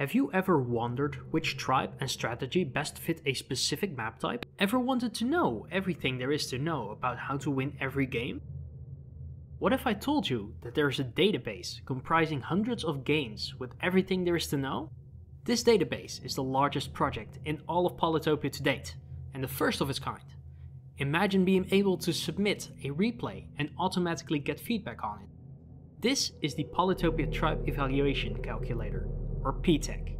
Have you ever wondered which tribe and strategy best fit a specific map type? Ever wanted to know everything there is to know about how to win every game? What if I told you that there is a database comprising hundreds of games with everything there is to know? This database is the largest project in all of Polytopia to date, and the first of its kind. Imagine being able to submit a replay and automatically get feedback on it. This is the Polytopia Tribe Evaluation Calculator, or PTEC.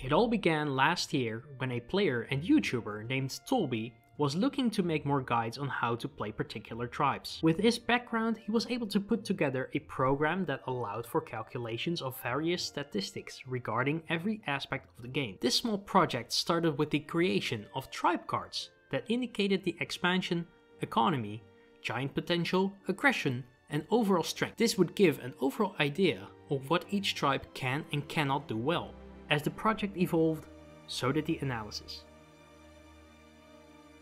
It all began last year when a player and YouTuber named Tolbby was looking to make more guides on how to play particular tribes. With his background, he was able to put together a program that allowed for calculations of various statistics regarding every aspect of the game. This small project started with the creation of tribe cards that indicated the expansion, economy, giant potential, aggression, and overall strength. This would give an overall idea of what each tribe can and cannot do well. As the project evolved, so did the analysis.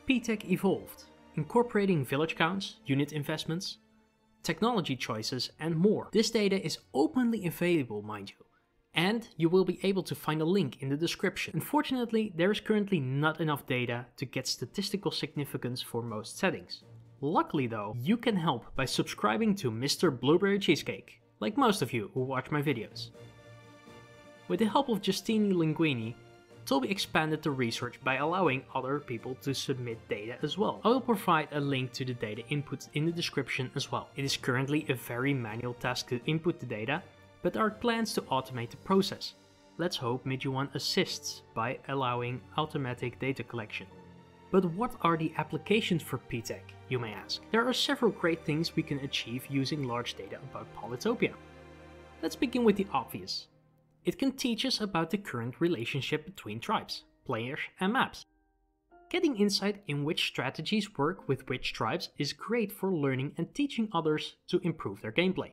PTEC evolved, incorporating village counts, unit investments, technology choices, and more. This data is openly available, mind you, and you will be able to find a link in the description. Unfortunately, there is currently not enough data to get statistical significance for most settings. Luckily though, you can help by subscribing to Mr. Blueberry Cheesecake, like most of you who watch my videos. With the help of Justeeni Lingueeni, Tolbby expanded the research by allowing other people to submit data as well. I will provide a link to the data input in the description as well. It is currently a very manual task to input the data, but there are plans to automate the process. Let's hope Midjiwan assists by allowing automatic data collection. But what are the applications for PTEC, you may ask? There are several great things we can achieve using large data about Polytopia. Let's begin with the obvious. It can teach us about the current relationship between tribes, players and maps. Getting insight in which strategies work with which tribes is great for learning and teaching others to improve their gameplay.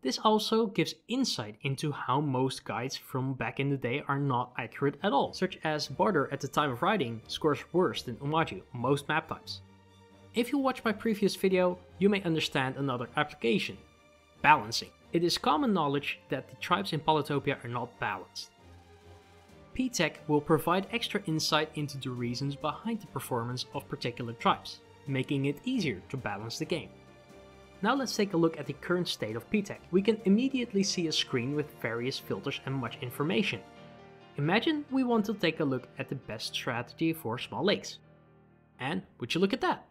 This also gives insight into how most guides from back in the day are not accurate at all, such as Bardur at the time of writing scores worse than Oumaji most map types. If you watch my previous video, you may understand another application, balancing. It is common knowledge that the tribes in Polytopia are not balanced. PTEC will provide extra insight into the reasons behind the performance of particular tribes, making it easier to balance the game. Now let's take a look at the current state of PTEC. We can immediately see a screen with various filters and much information. Imagine we want to take a look at the best strategy for small lakes. And would you look at that?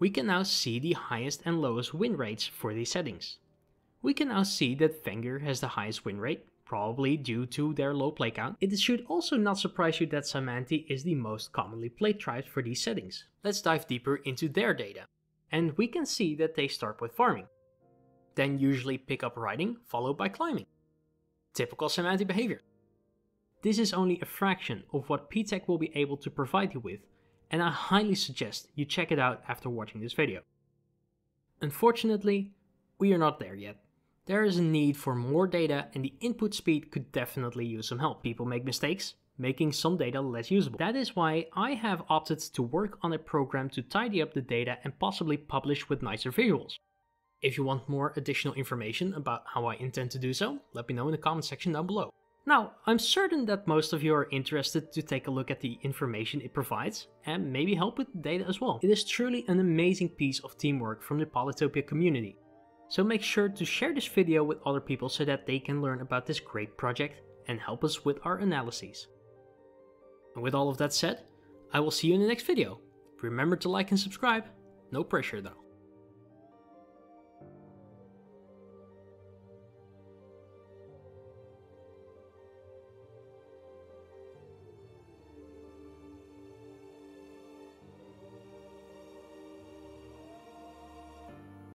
We can now see the highest and lowest win rates for these settings. We can now see that Vengir has the highest win rate, probably due to their low play count. It should also not surprise you that Cymanti is the most commonly played tribe for these settings. Let's dive deeper into their data and we can see that they start with farming. Then usually pick up riding, followed by climbing. Typical semantic behavior. This is only a fraction of what PTEC will be able to provide you with, and I highly suggest you check it out after watching this video. Unfortunately, we are not there yet. There is a need for more data and the input speed could definitely use some help. People make mistakes, making some data less usable. That is why I have opted to work on a program to tidy up the data and possibly publish with nicer visuals. If you want more additional information about how I intend to do so, let me know in the comment section down below. Now, I'm certain that most of you are interested to take a look at the information it provides and maybe help with the data as well. It is truly an amazing piece of teamwork from the Polytopia community. So make sure to share this video with other people so that they can learn about this great project and help us with our analyses. And with all of that said, I will see you in the next video. Remember to like and subscribe. No pressure though.